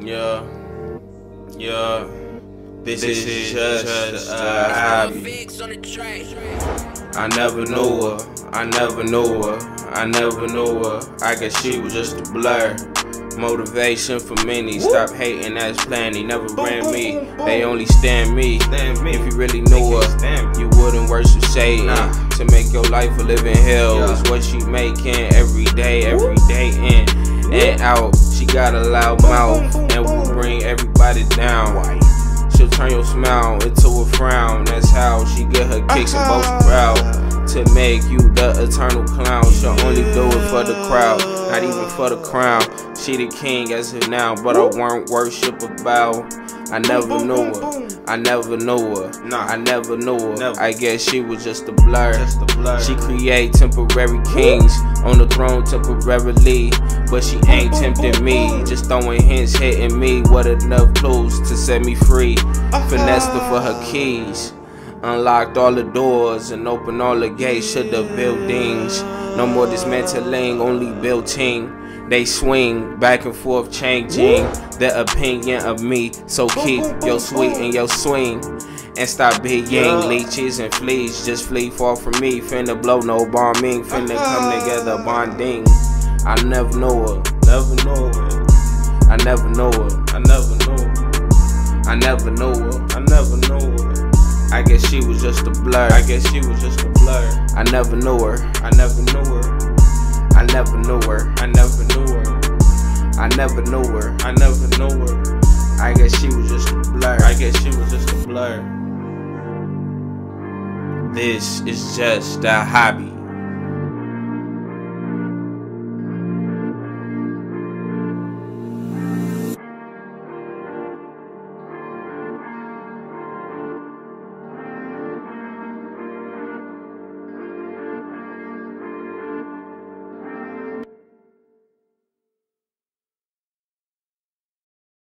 Yeah, yeah. This, this is, just, just a hobby. I never knew her. I never knew her. I never knew her. I guess she was just a blur. Motivation for many. Stop hating, that's plenty. Never ran me. They only stand me. If you really knew her, you wouldn't worship Satan. To make your life a living hell is what she making every day, every day in and out. Got a loud mouth and will bring everybody down. She'll turn your smile into a frown. That's how she get her kicks and boast proud. To make you the eternal clown. She'll only do it for the crowd, not even for the crown. She the king as of now, but I won't worship a bow. I never knew her. I never knew her. Nah, I never knew her. Never. I guess she was just a blur. Just a blur. She create temporary kings on the throne temporarily, but she ain't tempting me. Just throwing hints, hitting me with enough clues to set me free. Finessed her for her keys. Unlocked all the doors and opened all the gates to the buildings. No more dismantling, only building. They swing back and forth, changing the opinion of me. So keep your sweet and your swing. And stop being leeches and fleas. Just flee far from me. Finna blow no bombing. Finna come uh-huh. together bonding. I never know her. Never know her. I never know her. I never know her. I never know her. I never know her. I guess she was just a blur. I guess she was just a blur. I never knew her. I never knew her. I never knew her. I never knew her. I never knew her. I never knew her. I guess she was just a blur. I guess she was just a blur. This is just a hobby.